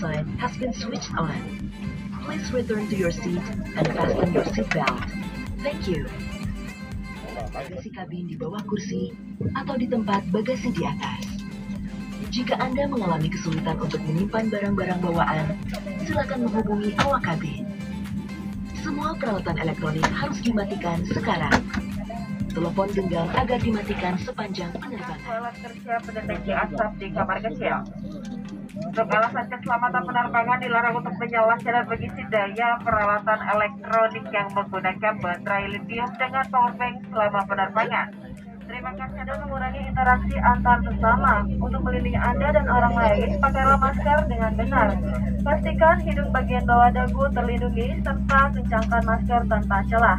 sign has been switched on. Please return to your seat and fasten your seatbelt. Thank you. Bagasi kabin di bawah kursi atau di tempat bagasi di atas. Jika Anda mengalami kesulitan untuk menyimpan barang-barang bawaan, silakan menghubungi awak kabin. Semua peralatan elektronik harus dimatikan sekarang. Telepon genggam agar dimatikan sepanjang penerbangan. Toilet kerja pendeteksi asap di kamar kecil. Untuk alasan keselamatan penerbangan dilarang untuk menyalakan dan mengisi daya peralatan elektronik yang menggunakan baterai lithium dengan powerbank selama penerbangan. Terima kasih dan mengurangi interaksi antar sesama. Untuk melindungi Anda dan orang lain, pakailah masker dengan benar. Pastikan hidung bagian bawah dagu terlindungi serta kencangkan masker tanpa celah.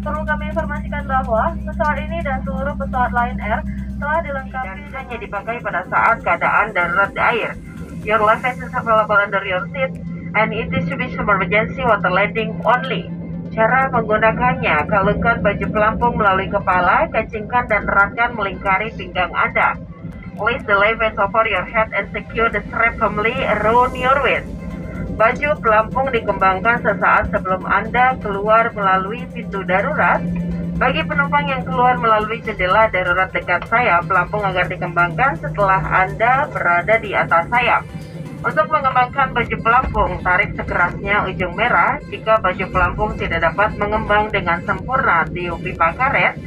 Perlu kami informasikan bahwa pesawat ini dan seluruh pesawat Lion Air telah dilengkapi dan hanya dipakai pada saat keadaan darurat air. Your life is available under your seat and it is to be emergency water landing only. Cara menggunakannya, kalungkan baju pelampung melalui kepala, kencingkan dan eratkan melingkari pinggang Anda. Place the life vest over your head and secure the strap firmly around your waist. Baju pelampung dikembangkan sesaat sebelum Anda keluar melalui pintu darurat. Bagi penumpang yang keluar melalui jendela darurat dekat sayap, pelampung agar dikembangkan setelah Anda berada di atas sayap. Untuk mengembangkan baju pelampung, tarik sekerasnya ujung merah. Jika baju pelampung tidak dapat mengembang dengan sempurna di pipa karet,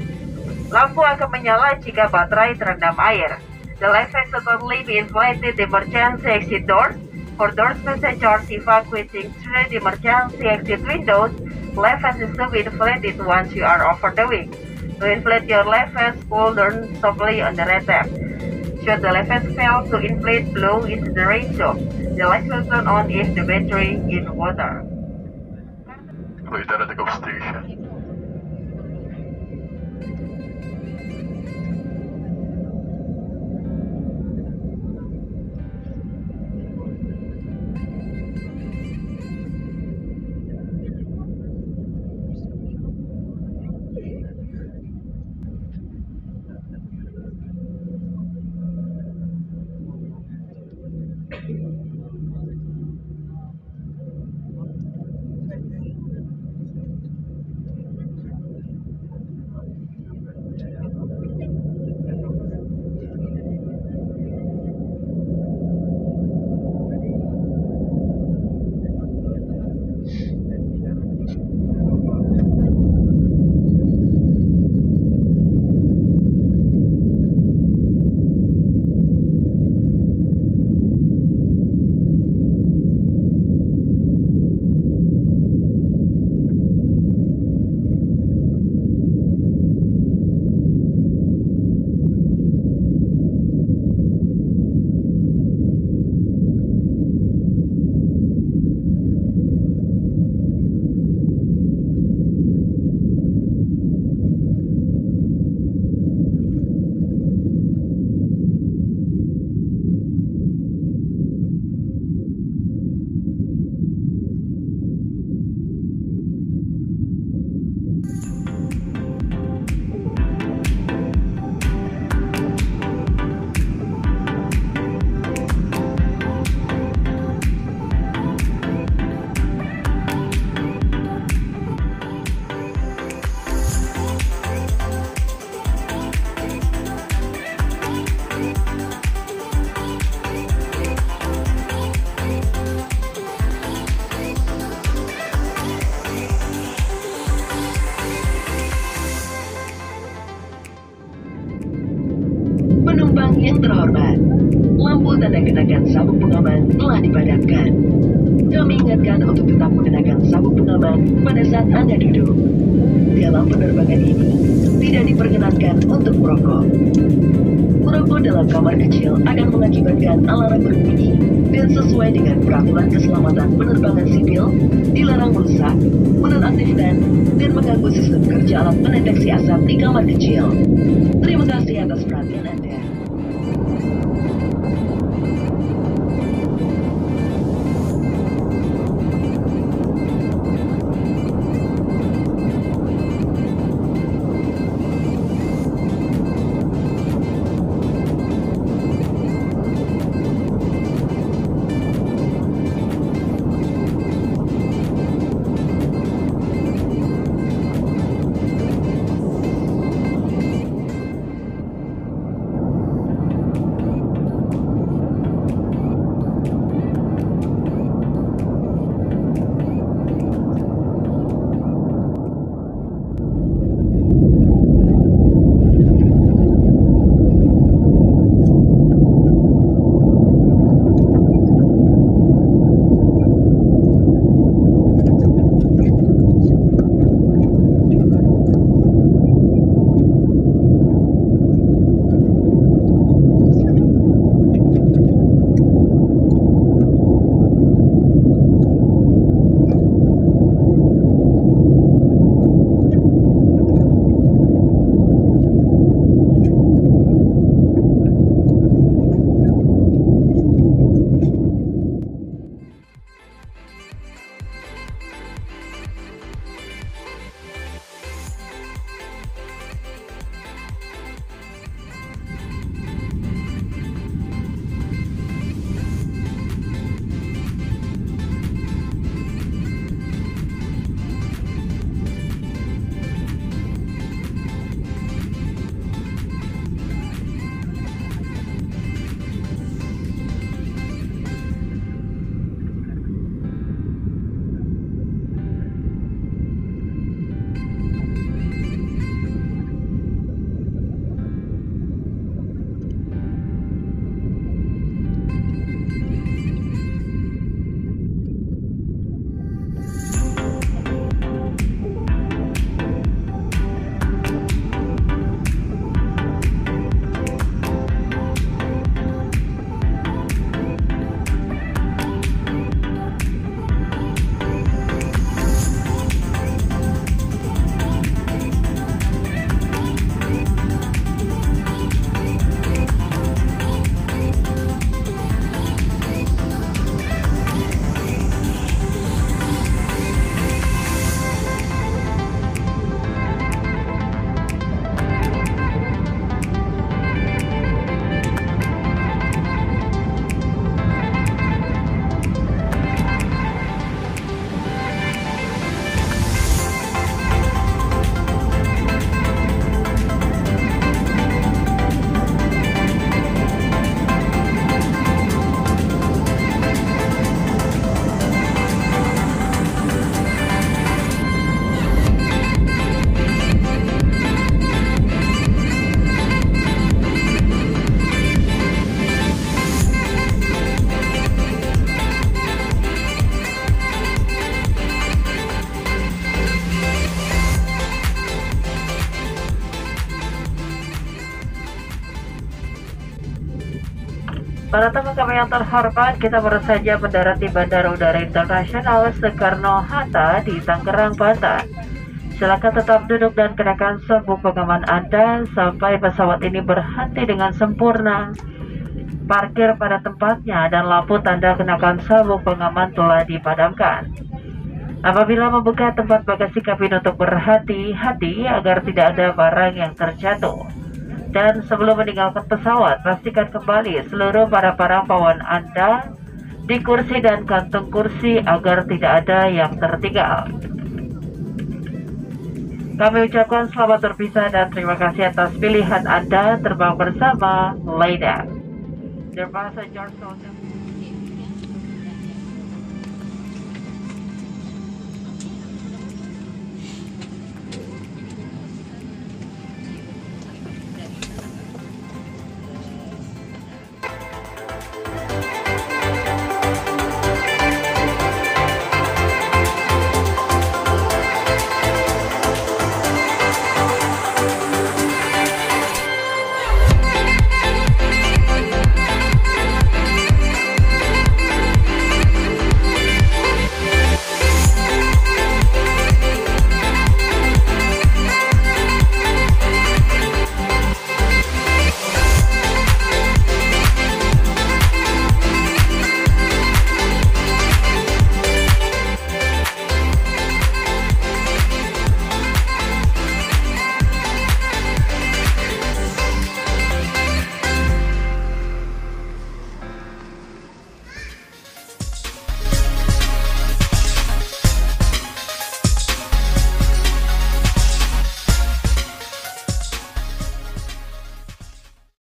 lampu akan menyala jika baterai terendam air. The life vest totally be inflated the emergency exit doors. For doors passengers evacuating through the emergency exit windows, vest is to be inflated once you are over the wing. To inflate your life vest, pull down softly on the red tab. Should the life vest fail to inflate below its the ratio, the light will turn on if the battery in water. Wait at the station. Penumpang yang terhormat, lampu tanda kenakan sabuk pengaman telah dipadamkan. Kami ingatkan untuk tetap mengenakan sabuk pengaman pada saat Anda duduk. Dalam penerbangan ini, tidak diperkenankan untuk merokok. Merokok dalam kamar kecil akan mengakibatkan alarm berbunyi dan sesuai dengan peraturan keselamatan penerbangan sipil, dilarang merusak, menonaktifkan, dan mengganggu sistem kerja alat pendeteksi asap di kamar kecil. Terima kasih atas perhatian Anda. Para teman kami yang terhormat, kita baru saja mendarat di Bandara Udara Internasional Soekarno-Hatta di Tangerang, Banten. Silakan tetap duduk dan kenakan sabuk pengaman Anda sampai pesawat ini berhenti dengan sempurna. Parkir pada tempatnya dan lampu tanda kenakan sabuk pengaman telah dipadamkan. Apabila membuka tempat bagasi kabin untuk berhati-hati agar tidak ada barang yang terjatuh. Dan sebelum meninggalkan pesawat, pastikan kembali seluruh barang-barang bawaan Anda di kursi dan kantung kursi agar tidak ada yang tertinggal. Kami ucapkan selamat berpisah dan terima kasih atas pilihan Anda terbang bersama Leida. Passengers,